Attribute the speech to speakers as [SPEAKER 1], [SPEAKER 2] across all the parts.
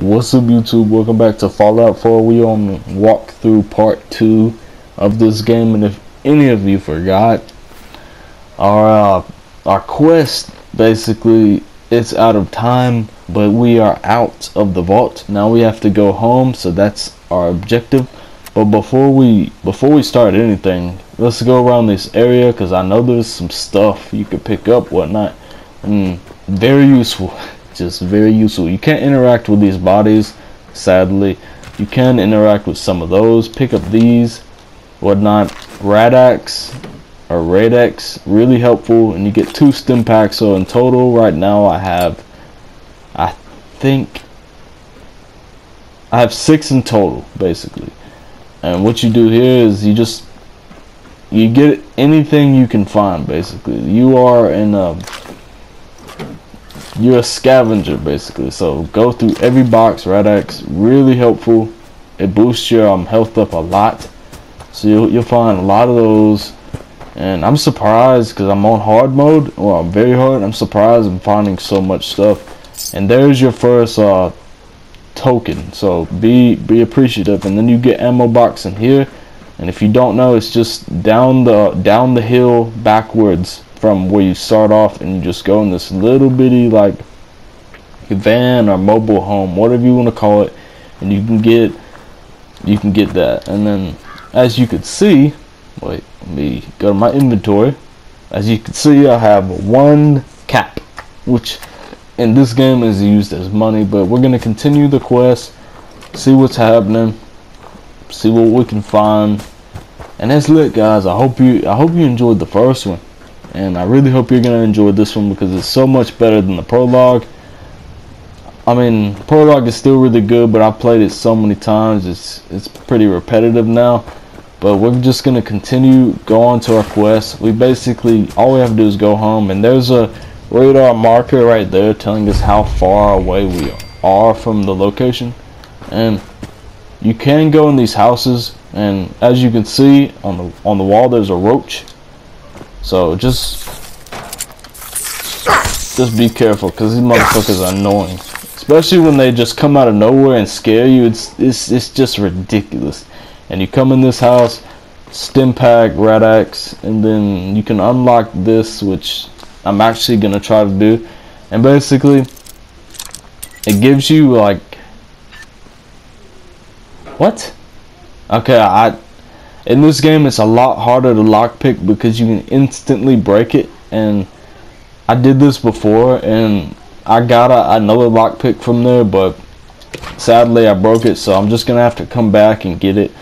[SPEAKER 1] What's up YouTube? Welcome back to Fallout 4. We on walkthrough part 2 of this game and if any of you forgot our uh, our quest basically it's out of time but we are out of the vault. Now we have to go home so that's our objective. But before we before we start anything, let's go around this area because I know there's some stuff you could pick up whatnot and very useful. just very useful. You can't interact with these bodies, sadly. You can interact with some of those. Pick up these, whatnot. Radax or Radex, really helpful. And you get two stim packs. So in total, right now, I have, I think, I have six in total, basically. And what you do here is you just, you get anything you can find, basically. You are in a you're a scavenger basically. So go through every box, Radax, really helpful. It boosts your um, health up a lot. So you'll, you'll find a lot of those. And I'm surprised because I'm on hard mode, or I'm very hard. I'm surprised I'm finding so much stuff. And there's your first uh, token. So be be appreciative. And then you get ammo box in here. And if you don't know, it's just down the down the hill backwards from where you start off and you just go in this little bitty like van or mobile home whatever you want to call it and you can get you can get that. And then as you can see wait let me go to my inventory. As you can see I have one cap which in this game is used as money but we're gonna continue the quest see what's happening see what we can find. And that's it, guys. I hope you I hope you enjoyed the first one and I really hope you're gonna enjoy this one because it's so much better than the prologue. I mean, prologue is still really good, but I've played it so many times, it's it's pretty repetitive now. But we're just gonna continue go on to our quest. We basically all we have to do is go home, and there's a radar marker right there telling us how far away we are from the location, and you can go in these houses, and as you can see on the on the wall, there's a roach so just just be careful because these motherfuckers are annoying. Especially when they just come out of nowhere and scare you. It's it's it's just ridiculous. And you come in this house, Stimpack, Radax, and then you can unlock this, which I'm actually gonna try to do. And basically, it gives you like what? Okay, I in this game it's a lot harder to lockpick because you can instantly break it. And I did this before and I got a, another lockpick from there but sadly I broke it so I'm just gonna have to come back and get it.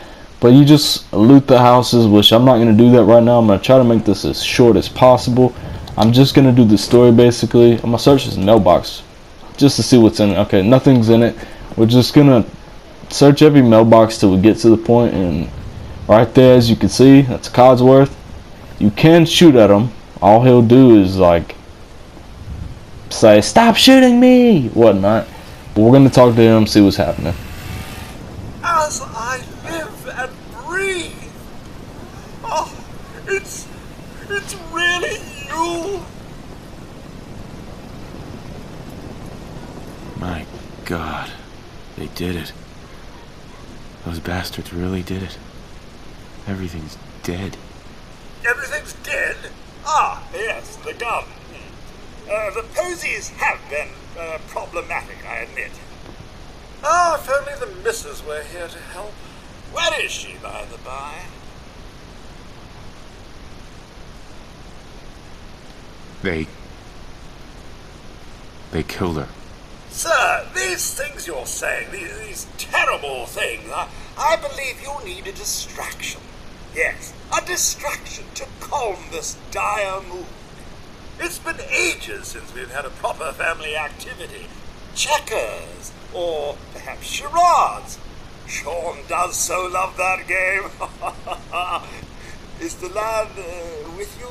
[SPEAKER 1] But you just loot the houses which I'm not gonna do that right now. I'm gonna try to make this as short as possible. I'm just gonna do the story basically. I'm gonna search this mailbox just to see what's in it. Okay nothing's in it. We're just gonna search every mailbox till we get to the point and Right there, as you can see, that's Codsworth. You can shoot at him. All he'll do is like say, "Stop shooting me!" whatnot. But we're gonna talk to him, see what's happening.
[SPEAKER 2] As I live and breathe, oh, it's it's really you.
[SPEAKER 3] My God, they did it. Those bastards really did it. Everything's dead.
[SPEAKER 2] Everything's dead? Ah, yes, the garden. Uh, the posies have been uh, problematic, I admit. Ah, if only the missus were here to help. Where is she, by the by?
[SPEAKER 3] They... They killed her.
[SPEAKER 2] Sir, these things you're saying, these, these terrible things, I, I believe you need a distraction. Yes, a distraction to calm this dire mood. It's been ages since we've had a proper family activity. Checkers, or perhaps charades. Sean does so love that game. Is the lad uh, with you?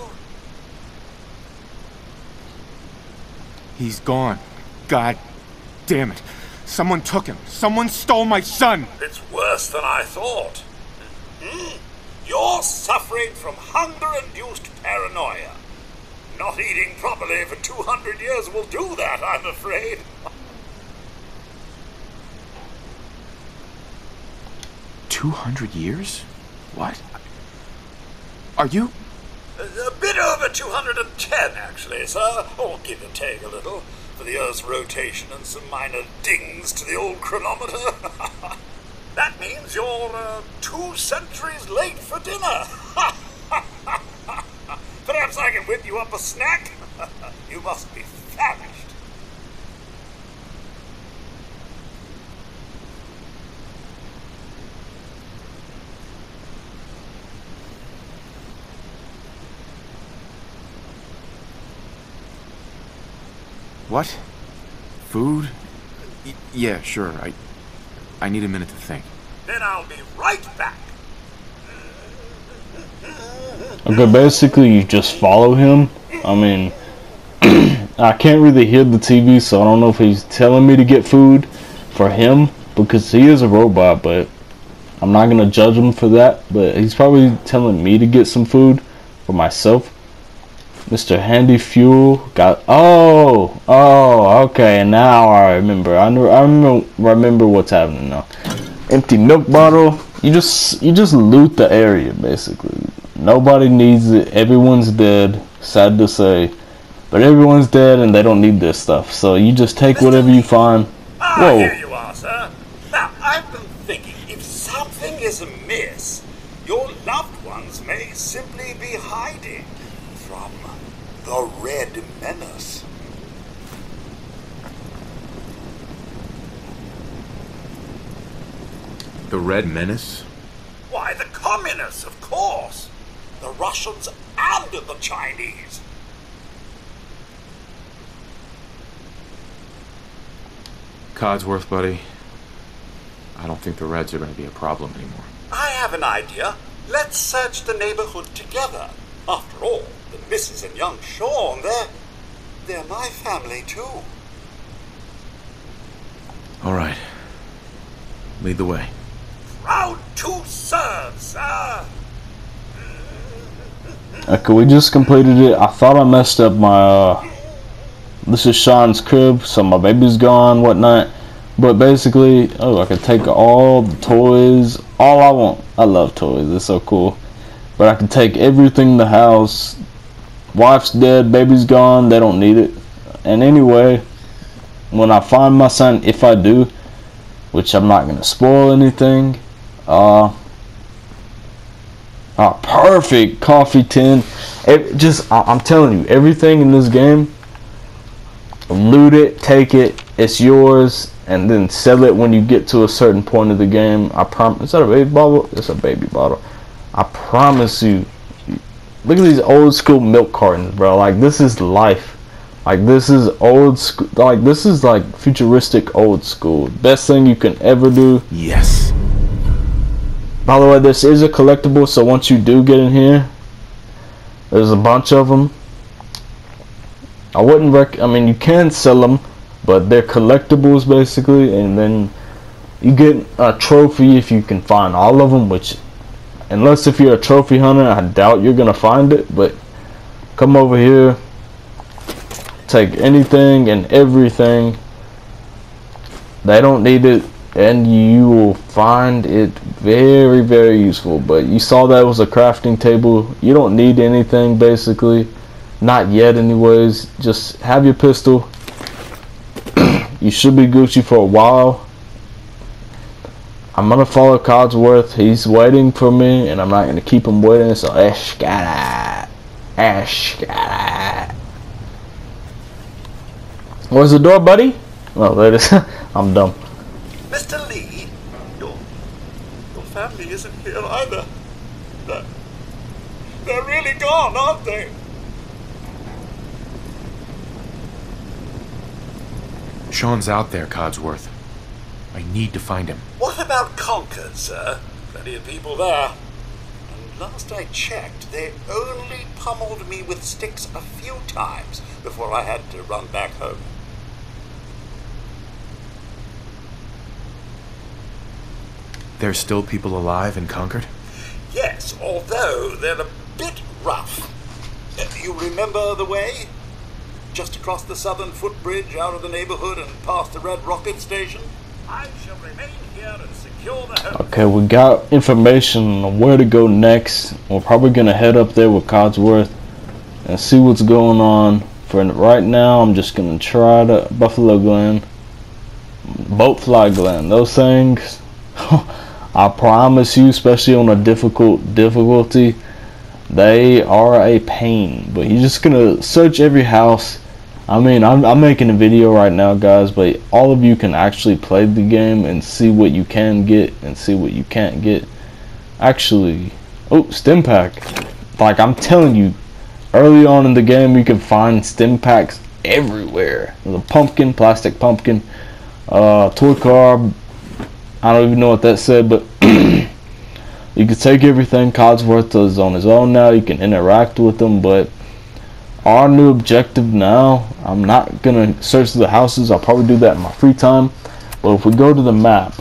[SPEAKER 3] He's gone. God damn it. Someone took him. Someone stole my son.
[SPEAKER 2] It's worse than I thought. Hmm? You're suffering from hunger-induced paranoia. Not eating properly for 200 years will do that, I'm afraid.
[SPEAKER 3] 200 years? What? Are you?
[SPEAKER 2] A bit over 210, actually, sir. Or give or take a little, for the Earth's rotation and some minor dings to the old chronometer. that means you're uh, two centuries late for dinner. Perhaps I can whip you up a snack? you must be famished.
[SPEAKER 3] What? Food? Y- yeah, sure. I I need a minute to think.
[SPEAKER 2] Then I'll be right back.
[SPEAKER 1] Okay, basically you just follow him. I mean, I can't really hear the TV, so I don't know if he's telling me to get food for him because he is a robot, but I'm not gonna judge him for that. But he's probably telling me to get some food for myself. Mr. Handy Fuel got. Oh, oh, okay. Now I remember. I, remember, remember what's happening now. Empty milk bottle. You just you just loot the area basically. Nobody needs it. Everyone's dead. Sad to say, but everyone's dead and they don't need this stuff. So you just take whatever you find. Whoa.
[SPEAKER 2] here you are, sir. Now, I've been thinking, if something is amiss, your loved ones may simply be hiding from the Red Menace.
[SPEAKER 3] The Red Menace?
[SPEAKER 2] Why, the communists, of course. The Russians and the Chinese.
[SPEAKER 3] Codsworth, buddy. I don't think the Reds are going to be a problem anymore.
[SPEAKER 2] I have an idea. Let's search the neighborhood together. After all, the Mrs. and young Sean, they're, they're my family too.
[SPEAKER 3] All right. Lead the way.
[SPEAKER 2] Proud to serve, sir.
[SPEAKER 1] Okay, we just completed it. I thought I messed up my. Uh, this is Sean's crib, so my baby's gone, whatnot. But basically, oh, I could take all the toys, all I want. I love toys; it's so cool. But I can take everything in the house. Wife's dead, baby's gone. They don't need it. And anyway, when I find my son, if I do, which I'm not gonna spoil anything, uh, a perfect coffee tin. It just, I'm telling you, everything in this game, loot it, take it, it's yours, and then sell it when you get to a certain point of the game. I promise. Is that a baby bottle? It's a baby bottle. I promise you. Look at these old school milk cartons, bro. Like this is life. Like this is old school. Like this is like futuristic old school. Best thing you can ever do.
[SPEAKER 3] Yes.
[SPEAKER 1] By the way, this is a collectible, so once you do get in here, there's a bunch of them. I wouldn't rec. I mean, you can sell them, but they're collectibles basically, and then you get a trophy if you can find all of them. Which, unless if you're a trophy hunter, I doubt you're gonna find it. But come over here, take anything and everything. They don't need it and you will find it very very useful. But you saw that was a crafting table. You don't need anything basically. Not yet anyways. Just have your pistol. You should be Gucci for a while I'm gonna follow Codsworth he's waiting for me and I'm not gonna keep him waiting so Eshkada Eshkada Where's the door buddy? Oh there it is I'm dumb
[SPEAKER 2] Mr. Lee, your, your family isn't here either. They're, they're really gone, aren't they?
[SPEAKER 3] Sean's out there, Codsworth. I need to find him.
[SPEAKER 2] What about Concord, sir? Plenty of people there. And last I checked, they only pummeled me with sticks a few times before I had to run back home.
[SPEAKER 3] There's still people alive in Concord?
[SPEAKER 2] Yes, although they're a bit rough. Uh, You remember the way? Just across the southern footbridge out of the neighborhood and past the Red Rocket Station?
[SPEAKER 1] Okay, we got information on where to go next. We're probably gonna head up there with Codsworth and see what's going on. For right now, I'm just gonna try to Buffalo Glen, Boatfly Glen. Those things, I promise you, especially on a difficult difficulty, they are a pain. But you're just gonna search every house. I mean, I'm, I'm making a video right now, guys, but all of you can actually play the game and see what you can get and see what you can't get. Actually, oh, stim pack. Like I'm telling you, early on in the game, you can find stim packs everywhere. A pumpkin, plastic pumpkin, uh, toy car. I don't even know what that said, but you can take everything. Codsworth is on his own now. You can interact with them, but our new objective now, I'm not gonna search the houses. I'll probably do that in my free time. But if we go to the map,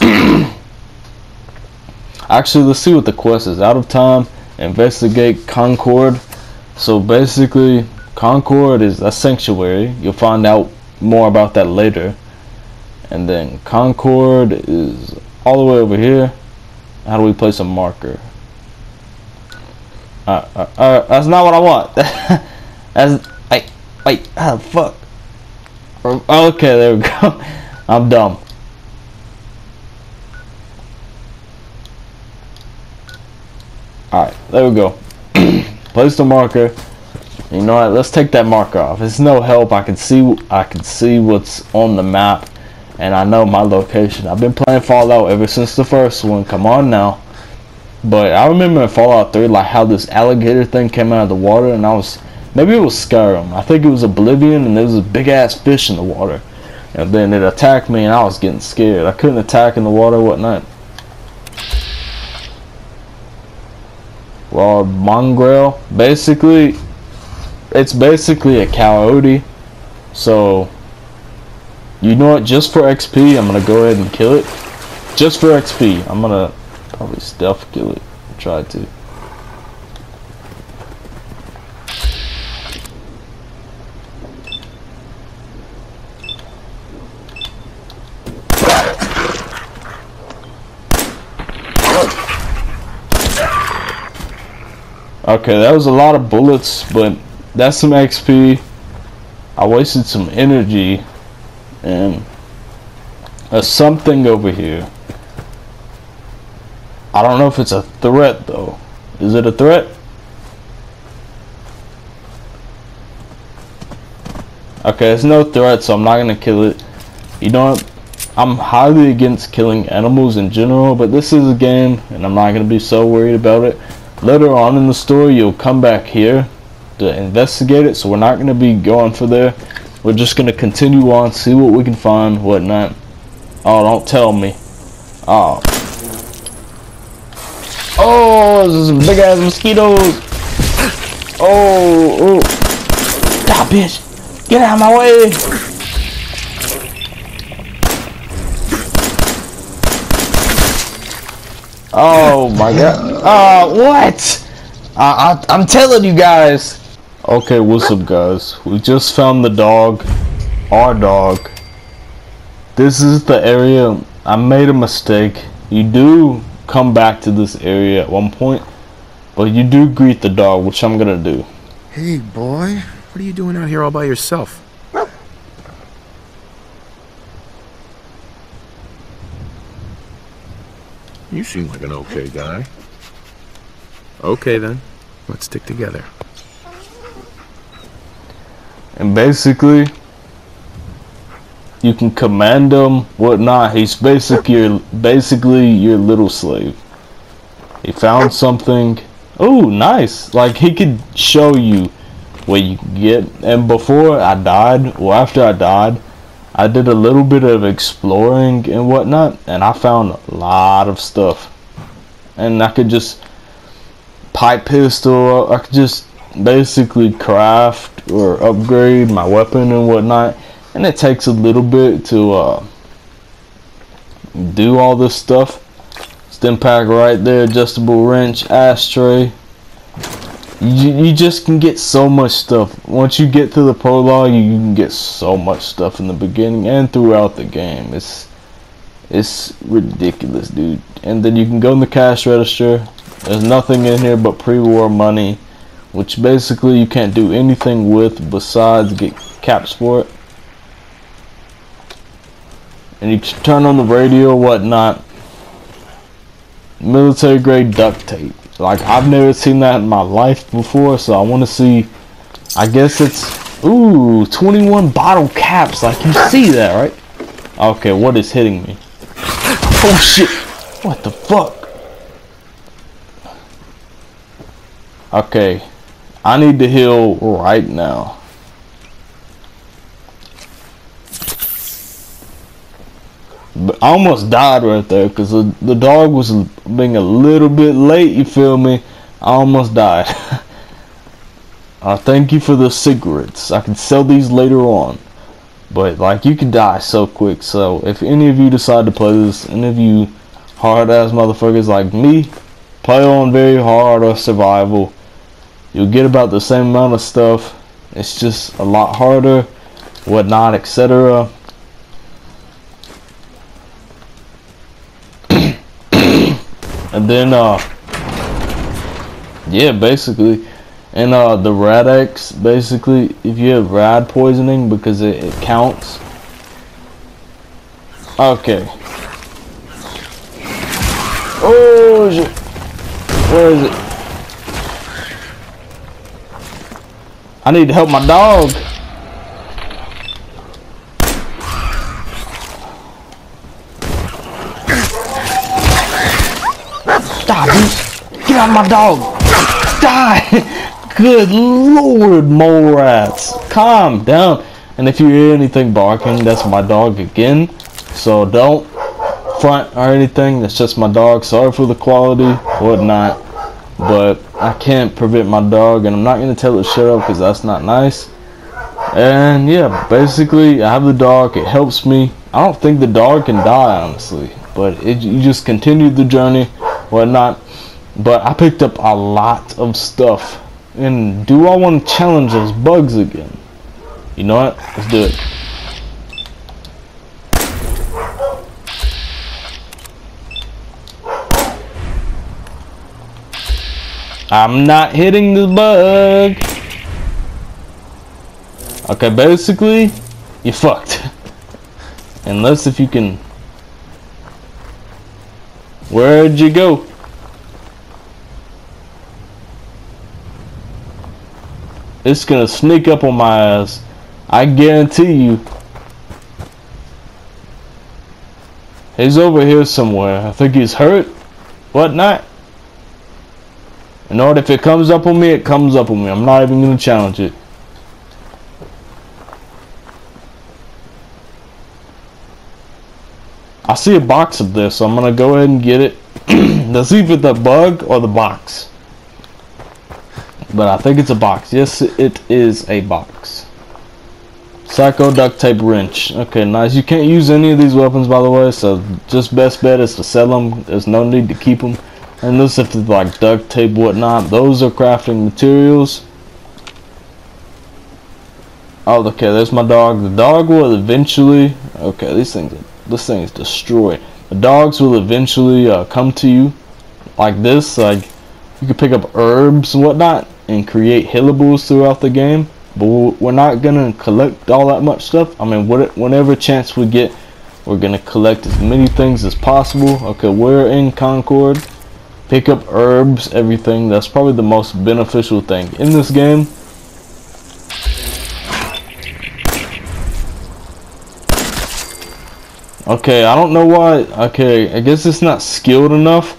[SPEAKER 1] actually, let's see what the quest is. Out of time, investigate Concord. So basically, Concord is a sanctuary. You'll find out more about that later. And then Concord is all the way over here. How do we place a marker? Uh, uh, uh, that's not what I want. wait, wait, how the fuck? Um, oh, okay, there we go. I'm dumb. Alright, there we go. Place the marker. You know what? Let's take that marker off. It's no help. I can see I can see what's on the map and I know my location. I've been playing Fallout ever since the first one. Come on now. But I remember in Fallout 3 like how this alligator thing came out of the water and I was maybe it was Skyrim. I think it was Oblivion and there was a big ass fish in the water. And then it attacked me and I was getting scared. I couldn't attack in the water whatnot. Well, mongrel, basically, it's basically a coyote. So, you know what? Just for XP, I'm gonna go ahead and kill it. Just for XP, I'm gonna probably stealth kill it. Try to. Okay, that was a lot of bullets, but that's some XP. I wasted some energy and there's something over here. I don't know if it's a threat though. Is it a threat? Okay, it's no threat, so I'm not gonna kill it. You know what? I'm highly against killing animals in general, but this is a game, and I'm not gonna be so worried about it. Later on in the story, you'll come back here to investigate it, so we're not gonna be going for there. We're just gonna continue on, see what we can find, whatnot. Oh, don't tell me. Oh. Oh, this is big ass mosquitoes. Oh, oh. Stop, bitch. Get out of my way. Oh my god. Oh, what? I, I, I'm telling you guys. Okay, what's up guys? We just found the dog. Our dog. This is the area. I made a mistake. You do come back to this area at one point. But you do greet the dog, which I'm gonna do.
[SPEAKER 3] Hey, boy. What are you doing out here all by yourself? You seem like an okay guy. Okay, then. Let's stick together.
[SPEAKER 1] And basically, you can command him, whatnot. He's basically your, basically your little slave. He found something. Oh, nice. Like, he could show you what you can get. And before I died, or after I died, I did a little bit of exploring and whatnot, and I found a lot of stuff. And I could just pipe pistol, I could just basically craft or upgrade my weapon and whatnot. And it takes a little bit to uh, do all this stuff. Stim pack right there, adjustable wrench, ashtray. You, you just can get so much stuff. Once you get to the prologue, you can get so much stuff in the beginning and throughout the game. It's It's ridiculous, dude. And then you can go in the cash register. There's nothing in here but pre-war money, which basically you can't do anything with besides get caps for it. And you turn on the radio whatnot. Military grade duct tape. Like I've never seen that in my life before, so I want to see. I guess it's ooh 21 bottle caps. Like you see that, right? Okay, what is hitting me? Oh shit! What the fuck? Okay, I need to heal right now. I almost died right there because the, the dog was being a little bit late, you feel me? I almost died. uh, thank you for the cigarettes. I can sell these later on. But, like, you can die so quick. So, if any of you decide to play this, any of you hard-ass motherfuckers like me, play on very hard or survival, you'll get about the same amount of stuff. It's just a lot harder, whatnot, etc. and then uh yeah basically and uh the Rad-X basically if you have rad poisoning because it, it counts. Okay. Oh shit. where is it? I need to help my dog Stop, dude. Get out of my dog. Die. Good lord, mole rats. Calm down. And if you hear anything barking, that's my dog again. So don't front or anything. That's just my dog. Sorry for the quality, whatnot. But I can't prevent my dog, and I'm not going to tell it shut up because that's not nice. And yeah, basically, I have the dog. It helps me. I don't think the dog can die, honestly. But it, you just continue the journey whatnot. But I picked up a lot of stuff. And do I want to challenge those bugs again? You know what? Let's do it. I'm not hitting the bug. Okay, basically, you fucked. Unless if you can Where'd you go? It's gonna sneak up on my ass. I guarantee you. He's over here somewhere. I think he's hurt. Whatnot. You know what? If it comes up on me, it comes up on me. I'm not even gonna challenge it. I see a box of this, so I'm gonna go ahead and get it. Let's see if it's the bug or the box. But I think it's a box. Yes, it is a box. Psycho duct tape wrench. Okay, nice. You can't use any of these weapons, by the way, so just best bet is to sell them. There's no need to keep them. And this if it's like duct tape, whatnot. Those are crafting materials. Oh, okay, there's my dog. The dog will eventually... Okay, these things this thing is destroyed. The dogs will eventually uh, come to you like this. Like you can pick up herbs and whatnot and create healables throughout the game. But we're not gonna collect all that much stuff. I mean, whenever chance we get, we're gonna collect as many things as possible. Okay, we're in Concord. Pick up herbs, everything. That's probably the most beneficial thing in this game. Okay, I don't know why. Okay, I guess it's not skilled enough.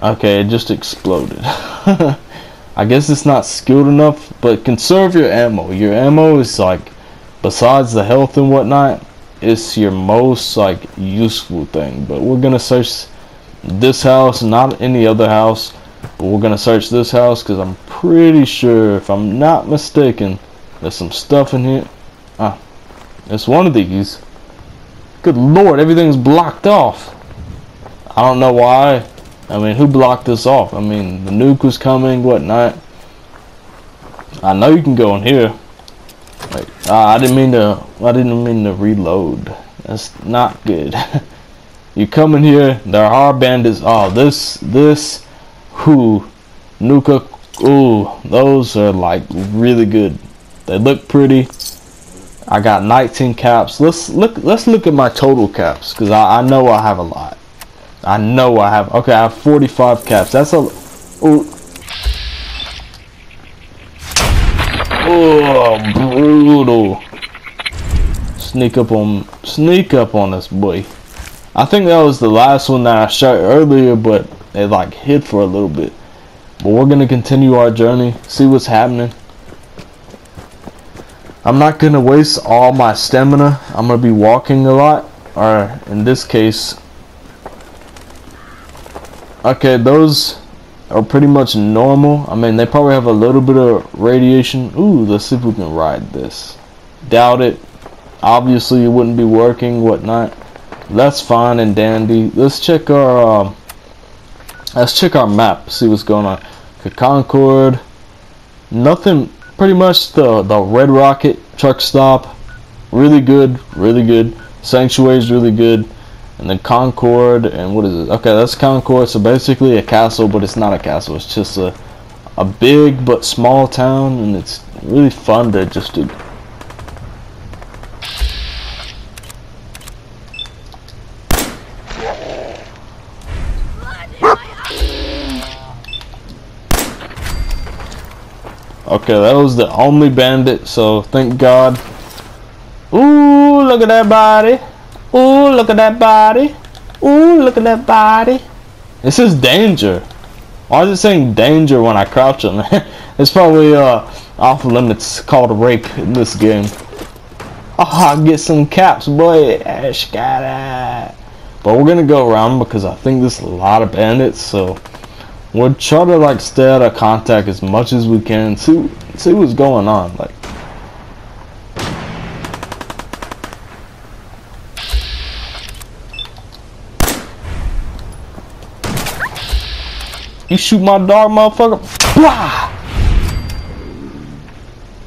[SPEAKER 1] Okay, it just exploded. I guess it's not skilled enough, but conserve your ammo. Your ammo is like, besides the health and whatnot, it's your most like useful thing. But we're gonna search this house, not any other house. But we're gonna search this house because I'm pretty sure, if I'm not mistaken, there's some stuff in here. Ah, it's one of these. Good lord, everything's blocked off. I don't know why. I mean, who blocked this off? I mean, the nuke was coming, whatnot. I know you can go in here. Wait, uh, I didn't mean to. I didn't mean to reload. That's not good. You come in here, there are bandits. Oh, this, this, who, Nuka, ooh, those are like really good. They look pretty. I got 19 caps. Let's look. Let's look at my total caps because I, I know I have a lot. I know I have. Okay, I have 45 caps. That's a. Ooh. Oh, brutal. Sneak up on, sneak up on us, boy. I think that was the last one that I shot earlier, but it like hid for a little bit. But we're gonna continue our journey, see what's happening. I'm not gonna waste all my stamina. I'm gonna be walking a lot, or in this case, okay, those are pretty much normal. I mean, they probably have a little bit of radiation. Ooh, let's see if we can ride this. Doubt it. Obviously, it wouldn't be working, whatnot that's fine and dandy. Let's check our uh, let's check our map. See what's going on. Concord. Nothing. Pretty much the the Red Rocket truck stop. Really good. Really good. Sanctuary is really good. And then Concord and what is it? Okay, that's Concord. So basically a castle, but it's not a castle. It's just a a big but small town, and it's really fun to just do Okay, that was the only bandit, so thank God. Ooh, look at that body. Ooh, look at that body. Ooh, look at that body. This is danger. Why is it saying danger when I crouch on it? it's probably uh, off limits called rape in this game. Oh, get some caps, boy. Ash got it. But we're gonna go around because I think there's a lot of bandits, so We'll try to like stay out of contact as much as we can. See see what's going on. Like You shoot my dog, motherfucker. Blah!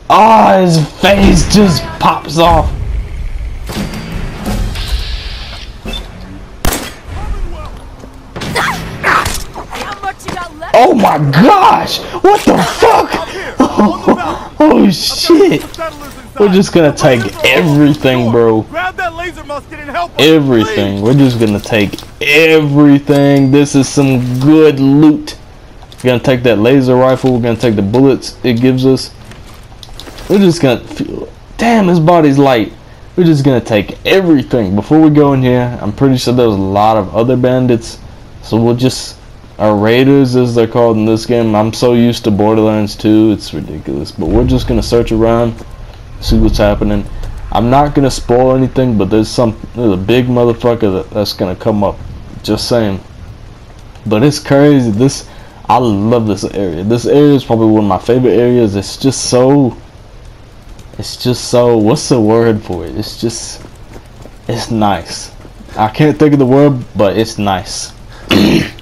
[SPEAKER 1] Ah, oh, his face just pops off. Oh my gosh! What the fuck? Oh, oh shit! We're just gonna take everything, bro. Everything. We're just gonna take everything. This is some good loot. We're gonna take that laser rifle. We're gonna take the bullets it gives us. We're just gonna. Damn, his body's light. We're just gonna take everything. Before we go in here, I'm pretty sure there's a lot of other bandits. So we'll just our raiders as they're called in this game i'm so used to borderlands 2 it's ridiculous but we're just gonna search around see what's happening. I'm not gonna spoil anything but there's some there's a big motherfucker that, that's gonna come up. Just saying. But it's crazy. This i love this area. This area is probably one of my favorite areas. It's just so it's just so what's the word for it? It's just it's nice. I can't think of the word but it's nice.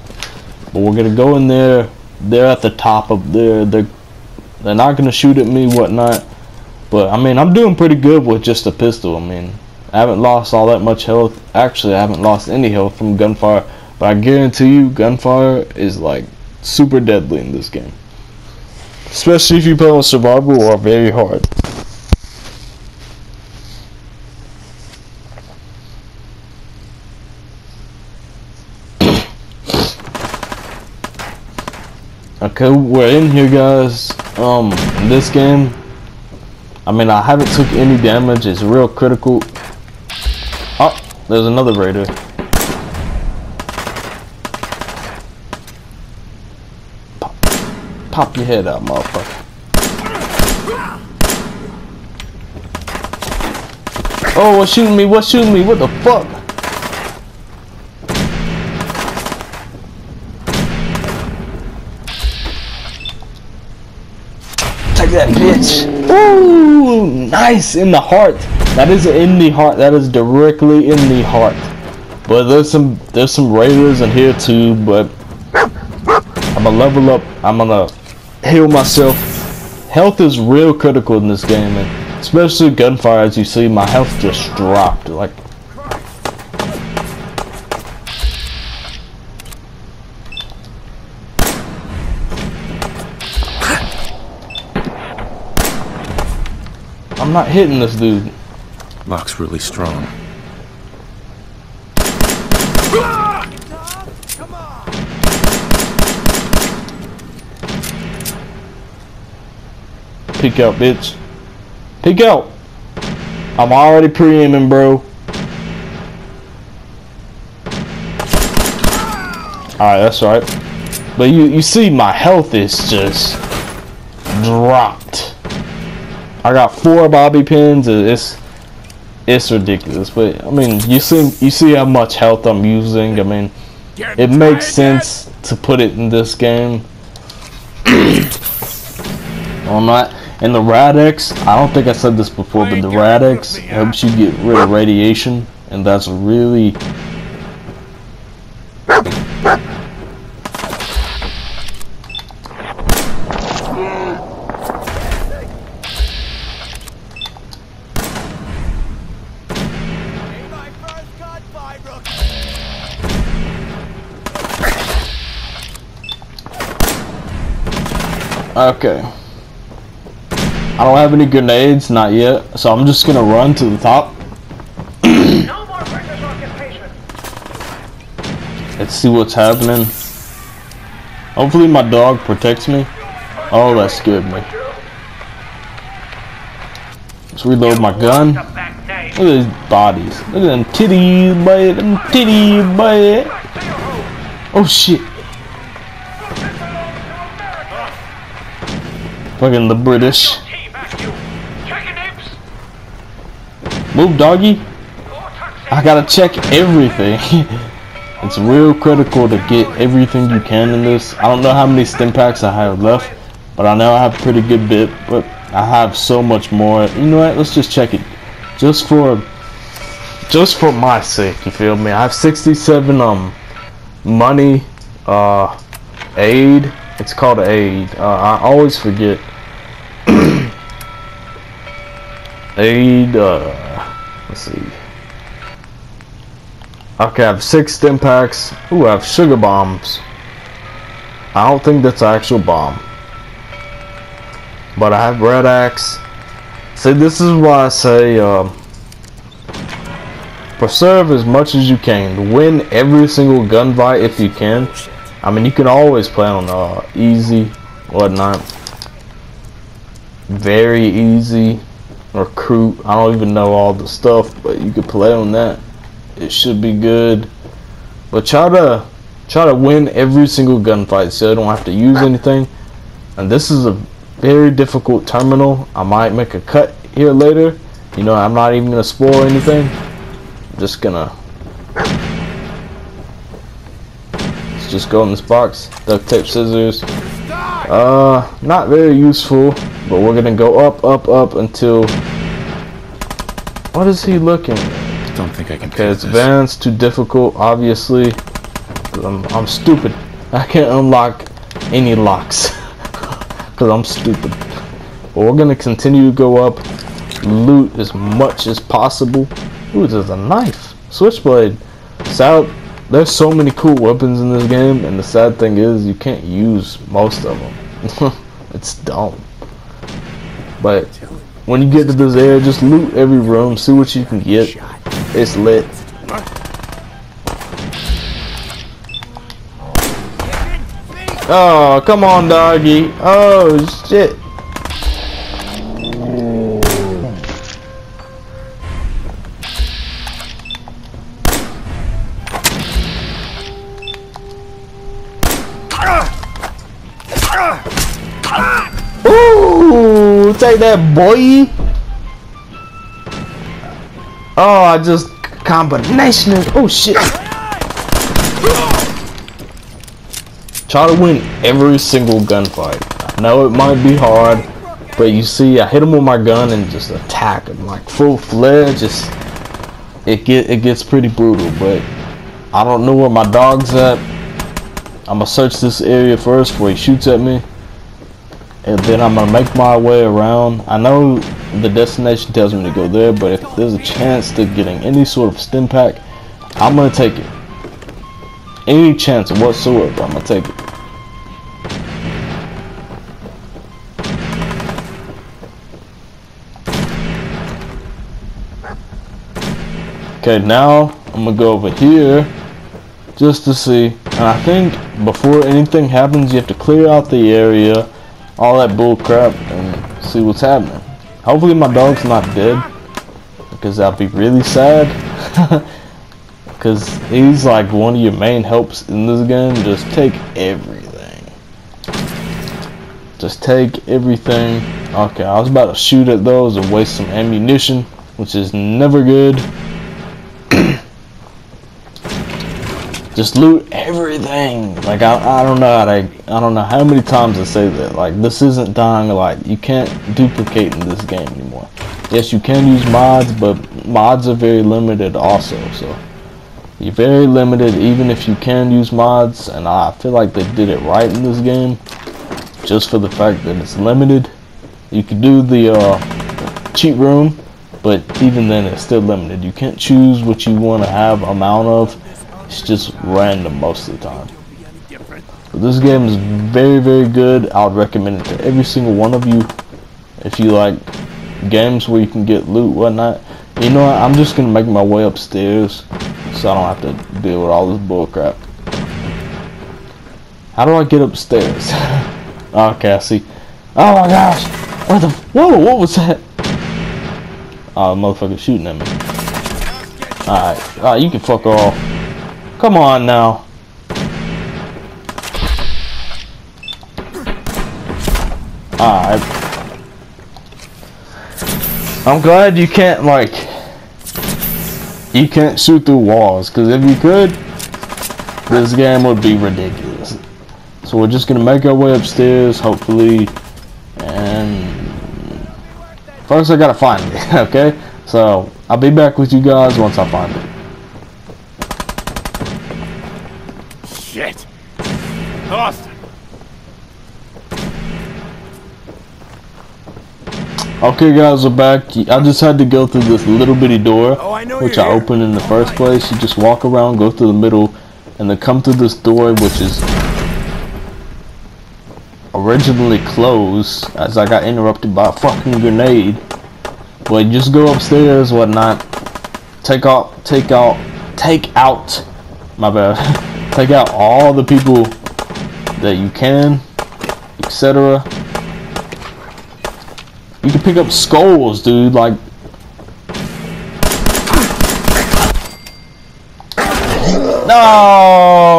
[SPEAKER 1] But we're gonna go in there. They're at the top of there. They're they're not gonna shoot at me, whatnot. But I mean, I'm doing pretty good with just a pistol. I mean, I haven't lost all that much health. Actually, I haven't lost any health from gunfire. But I guarantee you, gunfire is like super deadly in this game. Especially if you play on survival or very hard. Okay, we're in here, guys. Um, this game, I mean, I haven't took any damage. It's real critical. Oh, there's another raider. Pop, pop your head out, motherfucker. Oh, what's shooting me? What's shooting me? What the fuck? Take that bitch. Nice in the heart. That is in the heart. That is directly in the heart. But there's some there's some raiders in here too. But I'm gonna level up. I'm gonna heal myself. Health is real critical in this game, and especially gunfire. As you see, my health just dropped. Like not hitting this dude.
[SPEAKER 3] Lock's really strong.
[SPEAKER 1] Peek out, bitch. Peek out. I'm already pre-aiming, bro. Alright, that's right. But you, you see my health is just dropped. I got four bobby pins. It's it's ridiculous. But I mean, you see you see how much health I'm using. I mean, it makes sense to put it in this game. I'm not. And the Rad-X, I don't think I said this before, but the Rad-X helps you get rid of radiation, and that's really Okay. I don't have any grenades, not yet, so I'm just gonna run to the top.
[SPEAKER 4] No more British occupation.
[SPEAKER 1] Let's see what's happening. Hopefully my dog protects me. Oh, that scared me. Let's reload my gun.
[SPEAKER 4] The back day.
[SPEAKER 1] Look at these bodies. Look at them titties, boy. Them titties, boy. Oh shit. Fucking the British. Move, doggy. I gotta check everything. it's real critical to get everything you can in this. I don't know how many stim packs I have left, but I know I have a pretty good bit. But I have so much more. You know what? Let's just check it, just for, just for my sake. You feel me? I have 67 um money, uh, aid. It's called aid. Uh, I always forget. Uh, let's see. Okay, I have six stim packs. Ooh, I have sugar bombs. I don't think that's actual bomb. But I have Rad-X. See, this is why I say, um, preserve as much as you can. Win every single gunfight if you can. I mean, you can always play on uh, easy, whatnot. Very easy. Recruit. I don't even know all the stuff, but you could play on that it should be good. But try to try to win every single gunfight so you don't have to use anything. And this is a very difficult terminal. I might make a cut here later. You know, I'm not even gonna spoil anything. I'm just gonna let's just go in this box. Duct tape scissors. Uh not very useful, but we're gonna go up, up, up until what is he looking?
[SPEAKER 3] Don't think I can
[SPEAKER 1] Okay, it's
[SPEAKER 3] this.
[SPEAKER 1] advanced too difficult, obviously. I'm, I'm stupid. I can't unlock any locks. Because I'm stupid. But we're going to continue to go up. Loot as much as possible. Ooh, there's a knife. Switchblade. Sad, there's so many cool weapons in this game. And the sad thing is, you can't use most of them. it's dumb. But when you get to this area, just loot every room. See what you can get. It's lit. Oh, come on, doggy. Oh, shit. Take that, boy. Oh, I just combination. Oh shit. Try to win every single gunfight. I know it might be hard, but you see, I hit him with my gun and just attack him like full fledged. Just it get it gets pretty brutal, but I don't know where my dog's at. I'm gonna search this area first before he shoots at me, and then I'm gonna make my way around. I know the destination tells me to go there, but if there's a chance to getting any sort of stim pack, I'm gonna take it. Any chance whatsoever, I'm gonna take it. Okay, now I'm gonna go over here just to see. And I think before anything happens, you have to clear out the area all that bull crap, and see what's happening. Hopefully my dog's not dead, because that'd be really sad. Because he's like one of your main helps in this game. Just take everything. Just take everything. Okay, I was about to shoot at those and waste some ammunition, which is never good. Just loot everything. Like I, I don't know how to, I don't know how many times I say that. Like this isn't dying light. You can't duplicate in this game anymore. Yes, you can use mods, but mods are very limited also. So you're very limited, even if you can use mods. And I feel like they did it right in this game, just for the fact that it's limited. You can do the uh, cheat room, but even then, it's still limited. You can't choose what you want to have amount of it's just random most of the time. But this game is very, very good. I would recommend it to every single one of you. If you like games where you can get loot, whatnot. You know what? I'm just going to make my way upstairs so I don't have to deal with all this bullcrap. How do I get upstairs? okay, I see. Oh my gosh! What the? Whoa! What was that? Oh, motherfucker shooting at me. Alright. Alright, you can fuck off. Come on now. Alright. I'm glad you can't, like, you can't shoot through walls, because if you could, this game would be ridiculous. So we're just to make our way upstairs, hopefully, and first I gotta find it, okay? So, I'll be back with you guys once I find it. Okay guys, we're back. I just had to go through this little bitty door,
[SPEAKER 3] Oh, I know
[SPEAKER 1] which I opened in the oh, first place. You just walk around, go through the middle, and then come through this door, which is originally closed, as I got interrupted by a fucking grenade. But just go upstairs, whatnot. Take out, take out, take out. My bad. take out all the people that you can, etc. You can pick up skulls, dude. Like, no.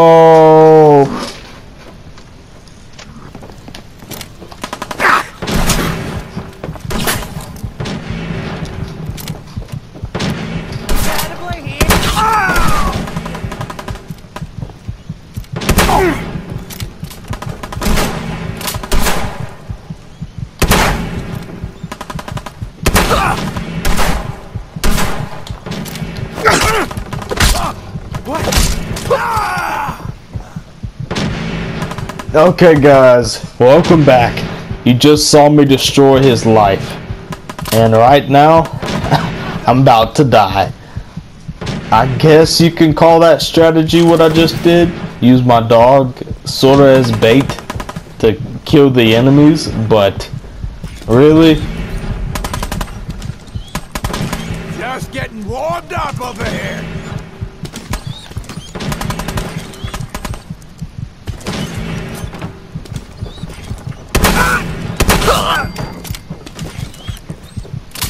[SPEAKER 1] Okay, guys, welcome back. You just saw me destroy his life. And right now, I'm about to die. I guess you can call that strategy what I just did. Use my dog sort of as bait to kill the enemies, but really,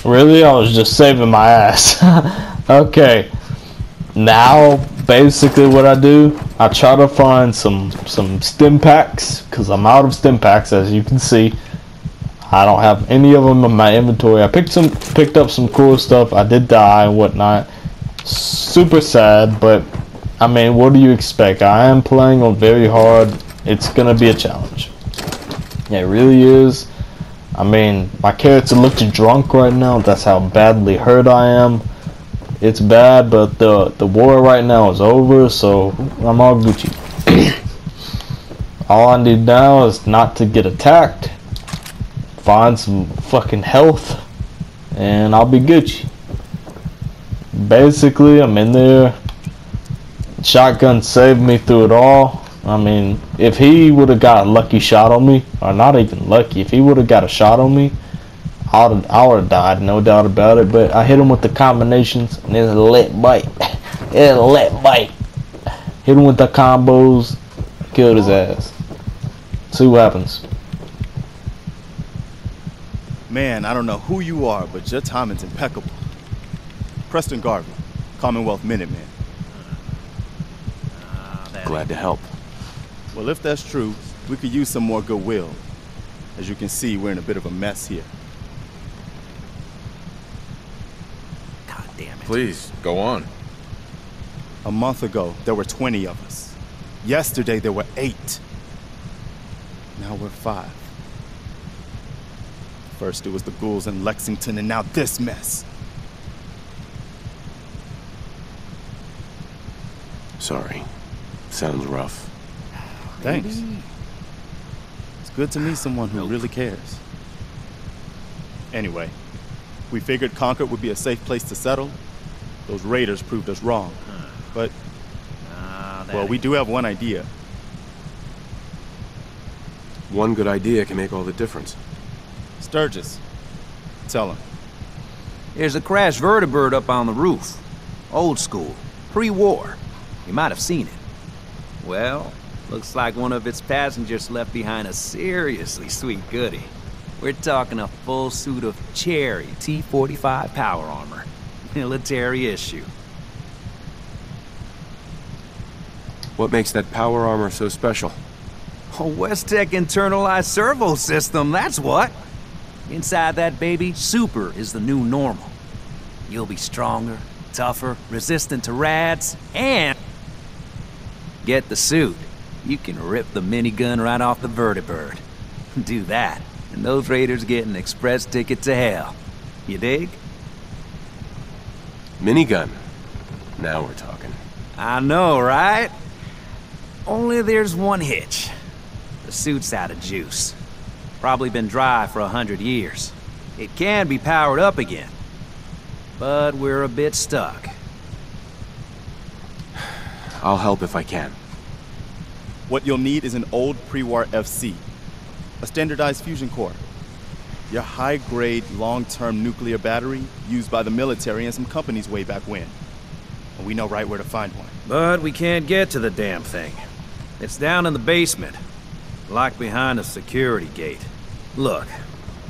[SPEAKER 1] Really? I was just saving my ass. okay. Now, basically what I do, I try to find some some stim packs because I'm out of stim packs as you can see. I don't have any of them in my inventory. I picked some picked up some cool stuff. I did die and whatnot. Super sad, but I mean, what do you expect? I am playing on very hard. It's gonna be a challenge. It really is. I mean, my character looks drunk right now. That's how badly hurt I am. It's bad, but the the war right now is over, so I'm all Gucci. all I need now is not to get attacked, find some fucking health, and I'll be Gucci. Basically, I'm in there. Shotgun saved me through it all. I mean, if he would have got a lucky shot on me, or not even lucky, if he would have got a shot on me, I would I would have died, no doubt about it. But I hit him with the combinations, and it's a lit bite. it's a lit bite. Hit him with the combos, killed his ass. See what happens.
[SPEAKER 5] Man, I don't know who you are, but your timing's impeccable. Preston Garvey, Commonwealth Minuteman.
[SPEAKER 3] Glad to help.
[SPEAKER 5] Well, if that's true, we could use some more goodwill. As you can see, we're in a bit of a mess here.
[SPEAKER 6] God damn it.
[SPEAKER 7] Please, go on.
[SPEAKER 5] A month ago, there were 20 of us. Yesterday, there were eight. Now we're five. First, it was the ghouls in Lexington, and now this mess.
[SPEAKER 3] Sorry. Sounds rough.
[SPEAKER 5] Thanks. It's good to meet someone who really cares. Anyway, we figured Concord would be a safe place to settle. Those raiders proved us wrong. But, well, we do have one idea.
[SPEAKER 3] One good idea can make all the difference.
[SPEAKER 5] Sturgis, tell him.
[SPEAKER 6] There's a crashed vertibird up on the roof. Old school. Pre-war. You might have seen it. Well, looks like one of its passengers left behind a seriously sweet goodie. We're talking a full suit of cherry T-45 power armor. Military issue.
[SPEAKER 3] What makes that power armor so special?
[SPEAKER 6] A West Tek internalized servo system, that's what. Inside that baby, super is the new normal. You'll be stronger, tougher, resistant to rads, and get the suit. You can rip the minigun right off the vertibird. Do that, and those raiders get an express ticket to hell. You dig?
[SPEAKER 3] Minigun. Now we're talking.
[SPEAKER 6] I know, right? Only there's one hitch. The suit's out of juice. Probably been dry for a hundred years. It can be powered up again. But we're a bit stuck.
[SPEAKER 3] I'll help if I can.
[SPEAKER 5] What you'll need is an old pre-war FC, a standardized fusion core, your high-grade, long-term nuclear battery used by the military and some companies way back when. And we know right where to find one.
[SPEAKER 6] But we can't get to the damn thing. It's down in the basement. Locked behind a security gate. Look,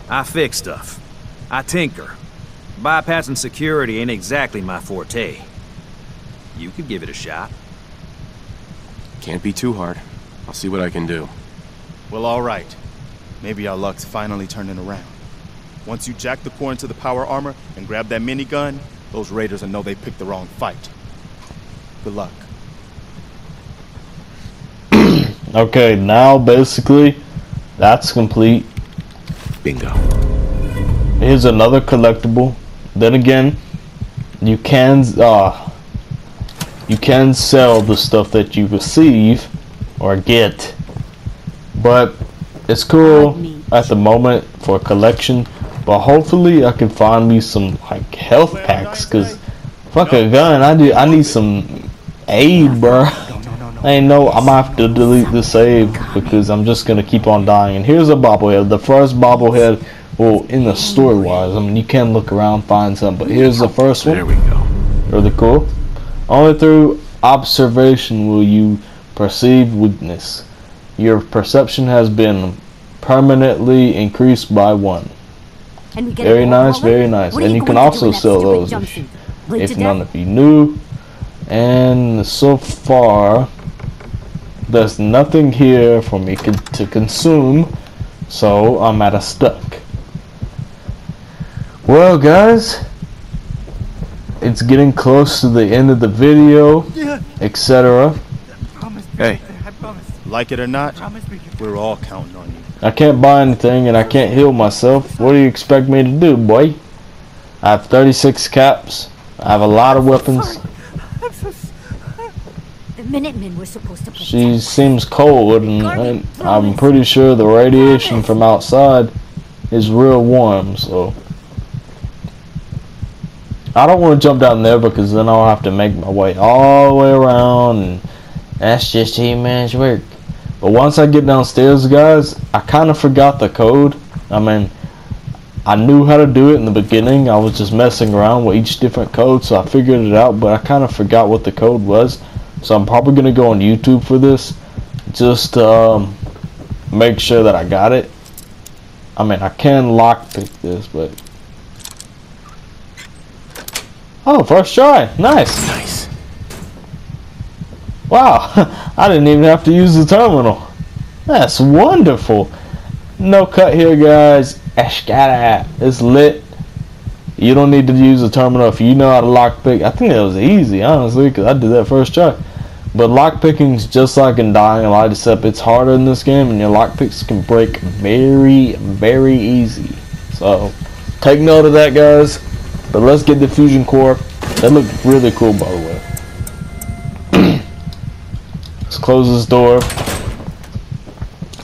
[SPEAKER 6] I fix stuff. I tinker. Bypassing security ain't exactly my forte. You could give it a shot.
[SPEAKER 3] Can't be too hard. I'll see what I can do.
[SPEAKER 5] Well, all right. Maybe our luck's finally turning around. Once you jack the core into the power armor and grab that minigun, those raiders will know they picked the wrong fight. Good luck.
[SPEAKER 1] Okay, now basically, that's complete.
[SPEAKER 3] Bingo.
[SPEAKER 1] Here's another collectible. Then again, you can uh you can sell the stuff that you receive or get. But it's cool at the moment for collection. But hopefully I can find me some like health packs cuz fuck a gun, I do I need some aid, bro. I ain't know I'm gonna have to delete the save because I'm just gonna keep on dying. And here's a bobblehead. The first bobblehead well in the story wise, I mean you can look around find some, but here's the first one.
[SPEAKER 3] There we go.
[SPEAKER 1] Really cool. Only through observation will you perceive weakness. Your perception has been permanently increased by one.
[SPEAKER 8] And we get
[SPEAKER 1] Very nice, very nice.
[SPEAKER 8] What are
[SPEAKER 1] And you
[SPEAKER 8] going
[SPEAKER 1] can also sell those if, if none of you knew. And so far, there's nothing here for me con- to consume, so I'm at a stuck. Well, guys, it's getting close to the end of the video, etc.
[SPEAKER 3] Hey,
[SPEAKER 5] Like it or not, we're all counting on you.
[SPEAKER 1] I can't buy anything and I can't heal myself. What do you expect me to do, boy? I have 36 caps. I have a lot of weapons.
[SPEAKER 8] The Minutemen were supposed to
[SPEAKER 1] She seems cold, and, and I'm pretty sure the radiation from outside is real warm, so. I don't want to jump down there because then I'll have to make my way all the way around, and that's just much work. But once I get downstairs, guys, I kind of forgot the code. I mean, I knew how to do it in the beginning. I was just messing around with each different code, so I figured it out, but I kind of forgot what the code was. So I'm probably going to go on YouTube for this, just to um, make sure that I got it. I mean, I can lockpick this, but... Oh, first try. Nice.
[SPEAKER 3] Nice.
[SPEAKER 1] Wow, I didn't even have to use the terminal. That's wonderful. No cut here, guys. Ashkata. It's lit. You don't need to use the terminal if you know how to lockpick. I think that was easy, honestly, because I did that first try. But lockpicking is just like in Dying Light, except it's harder in this game, and your lockpicks can break very, very easy. So, take note of that, guys. But let's get the fusion core. That looked really cool, by the way. let's close this door.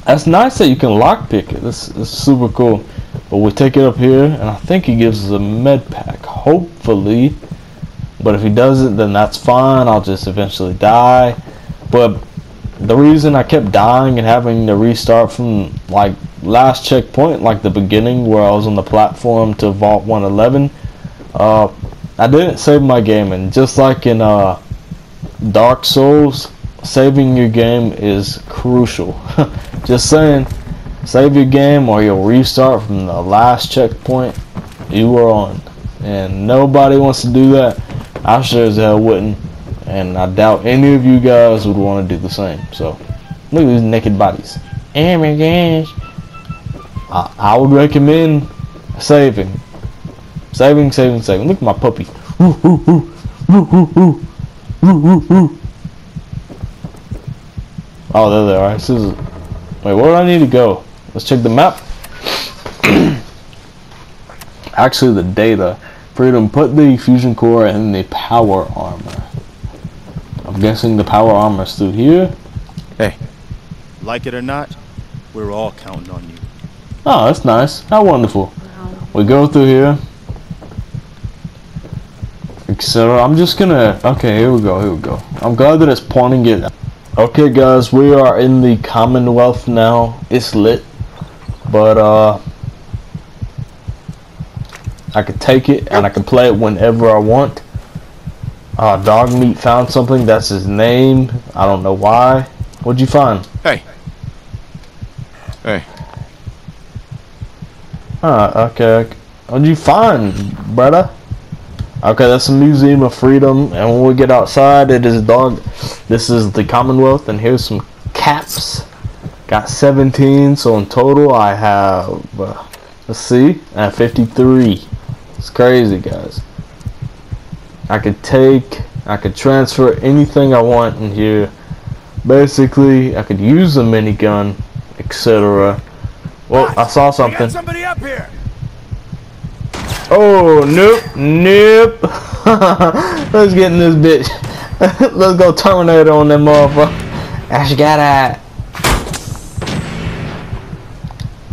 [SPEAKER 1] That's nice that you can lockpick it. This, is super cool. But we take it up here, and I think he gives us a med pack. Hopefully. But if he doesn't, then that's fine. I'll just eventually die. But the reason I kept dying and having to restart from like last checkpoint, like the beginning where I was on the platform to Vault 111, uh, I didn't save my game. And just like in uh, Dark Souls, saving your game is crucial. just saying, save your game or you'll restart from the last checkpoint you were on. And nobody wants to do that. I sure as hell wouldn't. And I doubt any of you guys would want to do the same. So, look at these naked bodies. Oh my gosh. I, I would recommend saving. Saving, saving, saving. Look at my puppy. Woo, woo, woo. Woo, woo, woo. Woo, woo, woo. Oh, there they are. This is. Wait, where do I need to go? Let's check the map. Actually, the data. Freedom, put the fusion core in the power armor. I'm guessing the power armor is through here.
[SPEAKER 3] Hey,
[SPEAKER 5] Like it or not, we're all counting on you.
[SPEAKER 1] Oh, that's nice. How wonderful. We go through here. Etc. I'm just gonna. Okay, here we go. Here we go. I'm glad that it's pointing it. Okay, guys, we are in the Commonwealth now. It's lit, but uh, I could take it and I can play it whenever I want. Uh, Dogmeat found something. That's his name. I don't know why. What'd you find?
[SPEAKER 3] hey. Hey,
[SPEAKER 1] Ah, okay. What'd you find, brother? Okay, that's the Museum of Freedom, and when we get outside, it is dog. This is the Commonwealth, and here's some caps. Got 17, so in total I have. Uh, let's see, I have 53. It's crazy, guys. I could take, I could transfer anything I want in here. Basically, I could use a minigun, etc. Well, I saw something.
[SPEAKER 2] somebody up here!
[SPEAKER 1] Oh, nope, nope. Let's get in this bitch. Let's go Terminator on that motherfucker. Actually got that.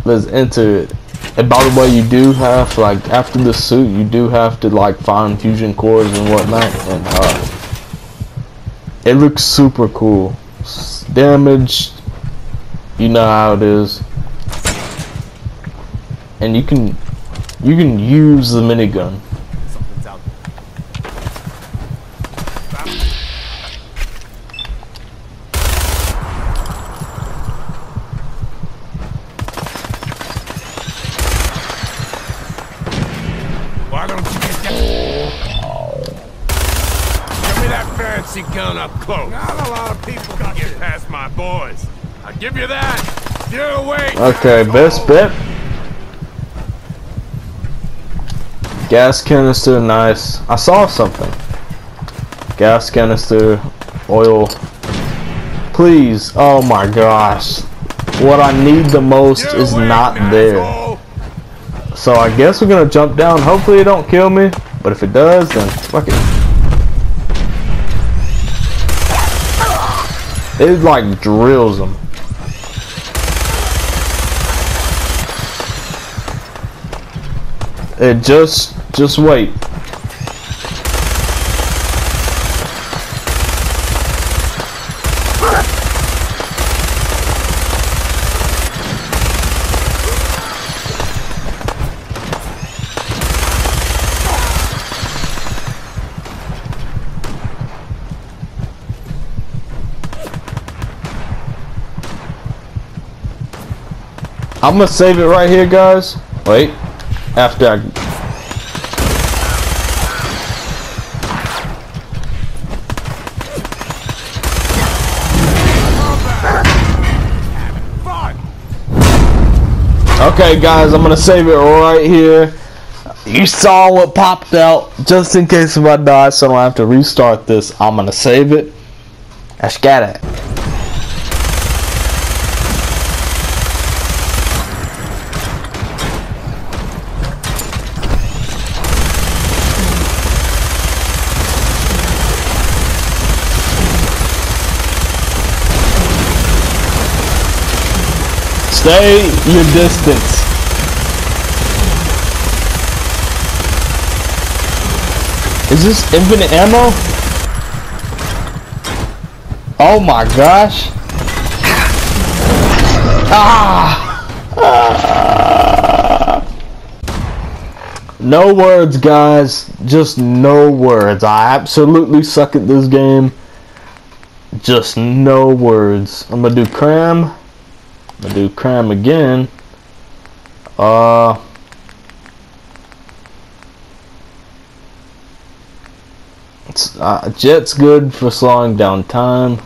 [SPEAKER 1] Let's enter it. And by the way, you do have, like, after the suit, you do have to, like, find fusion cores and whatnot. And, uh, it looks super cool. Damaged. You know how it is. And you can you can use the minigun.
[SPEAKER 5] Something's out there.
[SPEAKER 2] Why don't you get that? Give me that fancy gun up close. Not a lot of people can get past my boys. I give you that. You wait.
[SPEAKER 1] Okay, best bet. Gas canister, nice. I saw something. Gas canister, oil. Please, oh my gosh. What I need the most
[SPEAKER 2] You
[SPEAKER 1] is not there. So I guess we're gonna jump down. Hopefully it don't kill me. But if it does, then fuck it. It like drills them. It just just wait. I'm gonna save it right here, guys. Wait, after I Okay, guys, I'm gonna save it right here. You saw what popped out, just in case if I die, so I don't have to restart this. I'm gonna save it. Let's get it. Stay your distance. Is this infinite ammo? Oh my gosh. Ah! Ah! No words, guys. Just no words. I absolutely suck at this game. Just no words. I'm gonna do cram. Gonna do cram again. Uh. Uh, jet's good for slowing down time.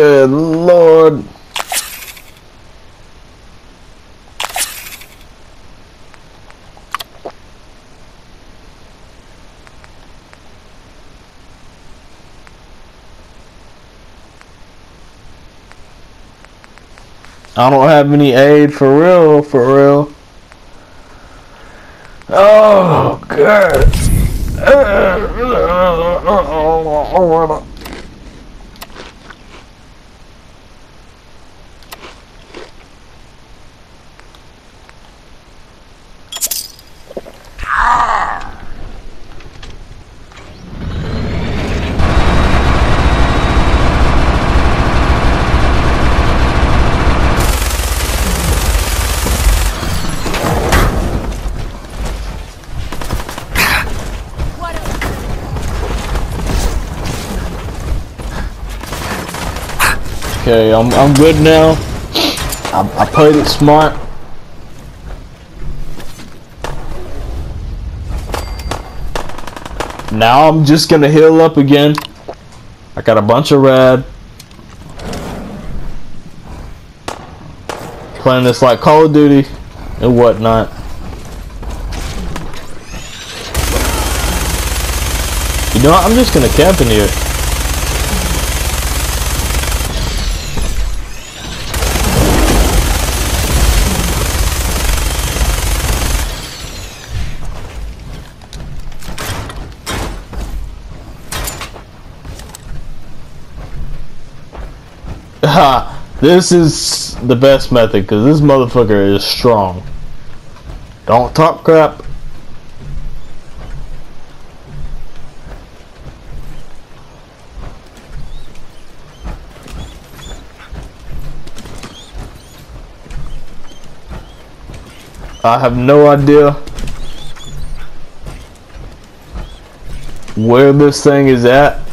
[SPEAKER 1] Good lord. I don't have any aid for real, for real. Oh, God. Okay, I'm I'm good now. I, I played it smart. Now I'm just gonna heal up again. I got a bunch of red. Playing this like Call of Duty and whatnot. You know what? I'm just gonna camp in here. Ha! This is the best method because this motherfucker is strong. Don't talk crap. I have no idea where this thing is at.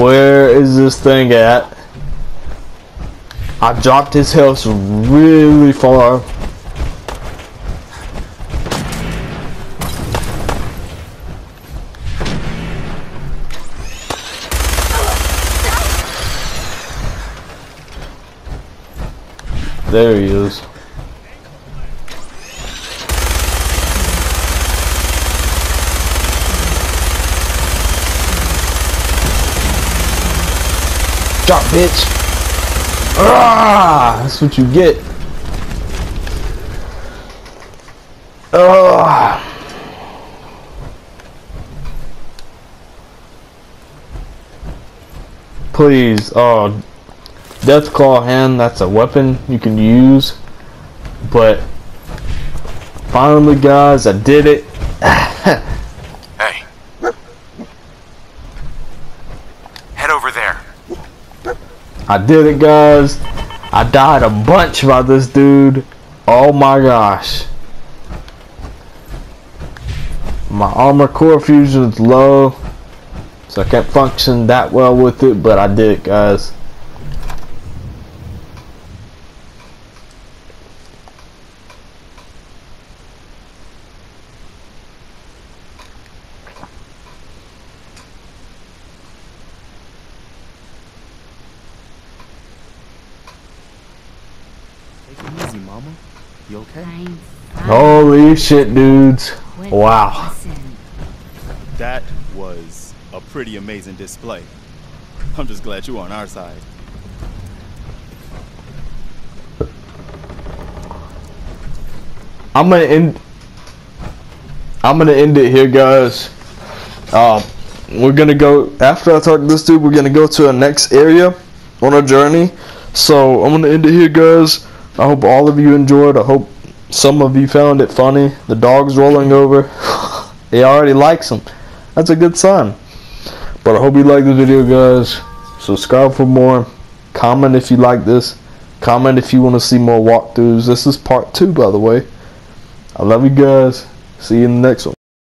[SPEAKER 1] Where is this thing at? I dropped his health really far. There he is. Drop, bitch. Ah, that's what you get. Ah. please. oh, Deathclaw hand, that's a weapon you can use. But finally, guys, I did it.
[SPEAKER 7] Hey. Head over there.
[SPEAKER 1] I did it, guys. I died a bunch by this dude. Oh my gosh. My armor core fusion is low. So I can't function that well with it, but I did it, guys.
[SPEAKER 5] Take it easy, mama. You okay?
[SPEAKER 8] Fine.
[SPEAKER 1] Holy shit, dudes. Wow.
[SPEAKER 5] That was a pretty amazing display. I'm just glad you're on our side.
[SPEAKER 1] I'm gonna end. I'm gonna end it here, guys. Um, we're gonna go after I talk to this dude. We're gonna go to a next area on our journey. So I'm gonna end it here, guys. I hope all of you enjoyed. I hope some of you found it funny. The dog's rolling over. he already likes them. That's a good sign. But I hope you like this video, guys. Subscribe for more. Comment if you like this. Comment if you want to see more walkthroughs. This is part two, by the way. I love you guys. See you in the next one.